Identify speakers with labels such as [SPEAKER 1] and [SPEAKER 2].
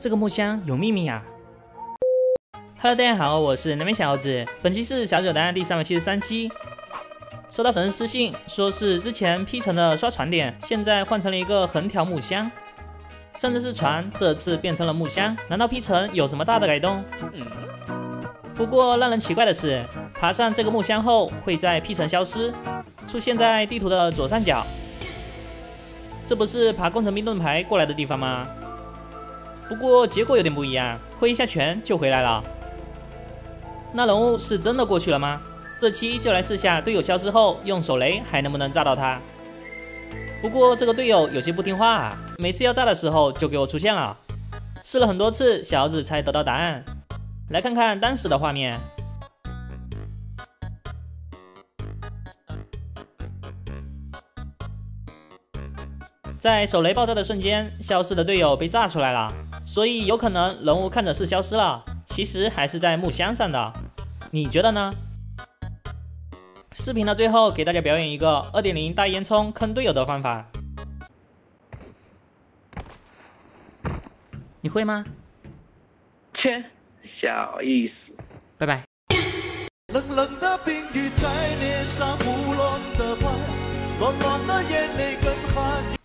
[SPEAKER 1] 这个木箱有秘密啊！Hello，大家好，我是南边小猴子，本期是小九答案第三百七十三期。收到粉丝私信，说是之前 P 成的刷船点，现在换成了一个横条木箱，甚至是船，这次变成了木箱，难道 P 成有什么大的改动？不过让人奇怪的是，爬上这个木箱后，会在 P 城消失，出现在地图的左上角。这不是爬工程兵盾牌过来的地方吗？不过结果有点不一样，挥一下拳就回来了。那人物是真的过去了吗？这期就来试下队友消失后用手雷还能不能炸到他。不过这个队友有些不听话，啊，每次要炸的时候就给我出现了。试了很多次，小子才得到答案。来看看当时的画面。在手雷爆炸的瞬间，消失的队友被炸出来了，所以有可能人物看着是消失了，其实还是在木箱上的。你觉得呢？视频的最后给大家表演一个二点零大烟囱坑队友的方法，你会吗？
[SPEAKER 2] 切，小意思。
[SPEAKER 1] 拜拜。冷冷的冰雨在脸上胡乱的拍，暖暖的眼泪更寒。